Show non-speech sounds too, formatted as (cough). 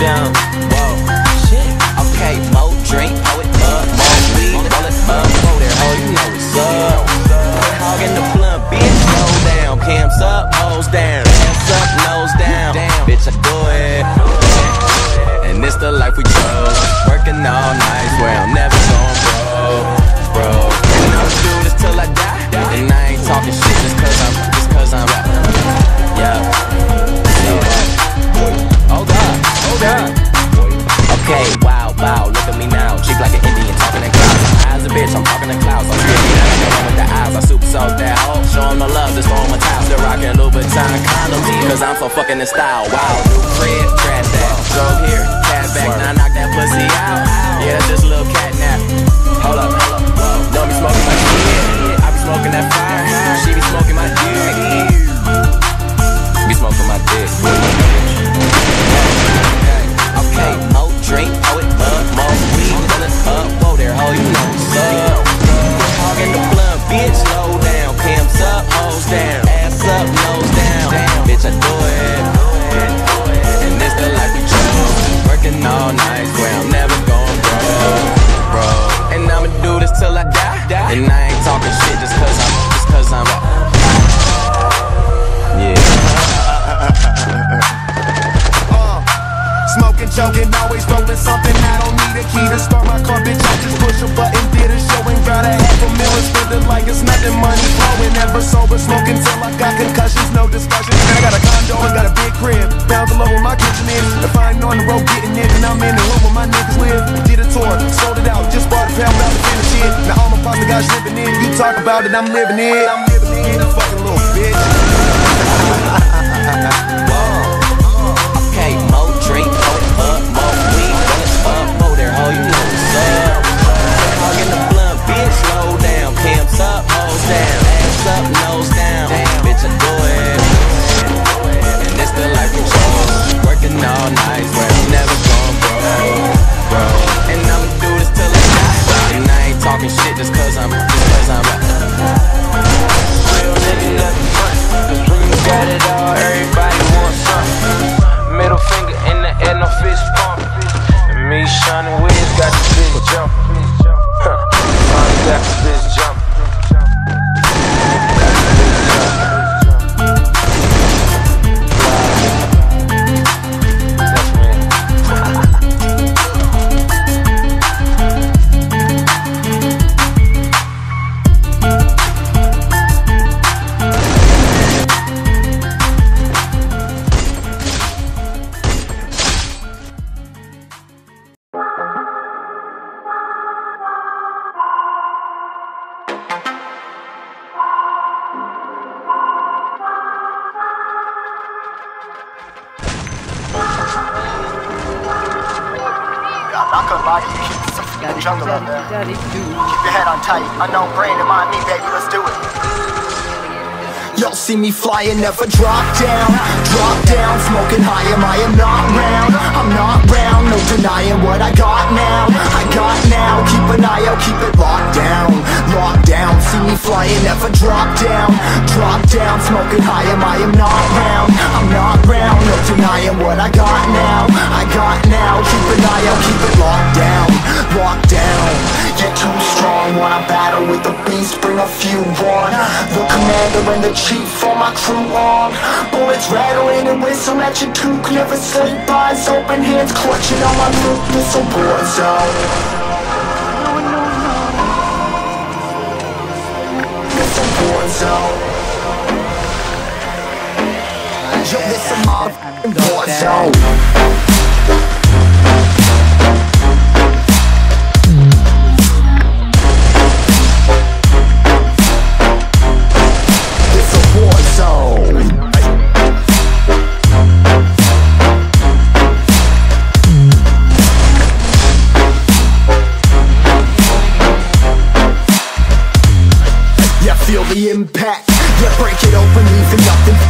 down. Whoa, shit. Okay, mo drink, mo up, mo weed, roll it up, mo there, ho, you know it's up. Hog in the blunt, bitch, slow down. Cams up, hoes down, ass up, nose down. Damn, bitch, I do it. And it's the life we chose. Working all night, where I'm never. Oh Okay, wow, wow, look at me now. Cheap like an Indian, talking in clouds. Eyes a bitch, I'm talking in clouds. I'm screaming out one with the eyes. I super soak that hoe. Show 'em the love, just 'em a towel. Still rocking Louboutin condoms, cause I'm so fucking in style. Wow, new crib, trash that. Drove Joking, always rolling something. I don't need a key to start my car, bitch. I just push a button, did a show and got a half a million. Spend it like it's nothing, money flowing. Never sober, smoking till I got concussions, no discussion. I got a condo and got a big crib. Pounds below where my kitchen is. If I ain't on the road getting it, and I'm in the room where my niggas live. Did a tour, sold it out, just bought a pound about to finish it. Now all my pasta guys living in. You talk about it, I'm living it. I'm living it. Fucking little bitch. (laughs) Shawnee Wiz, got the bitch jump. Not gonna lie to you, it's some f***ing jungle out there. Keep your head on tight. Unknown brain and mind me, baby, let's do it. Y'all see me flying, never drop down Drop down, smoking high, am I am not round I'm not round, no denying what I got now I got now, keep an eye out, keep it locked down Locked down, see me flying, never drop down. Drop down, smoking high, am I? Am not round. I'm not round, no denying what I got now. I got now, keep an eye out, keep it locked down. Locked down, you're too strong. Wanna battle with the beast, bring a few on. The commander and the chief, for my crew on. Bullets rattling and whistle at your toque. Never sleep, eyes open, hands clutching on my loop Missile war zone zone Yo, this a motherfucking war zone feel the impact. Yeah, break it open, leaving nothing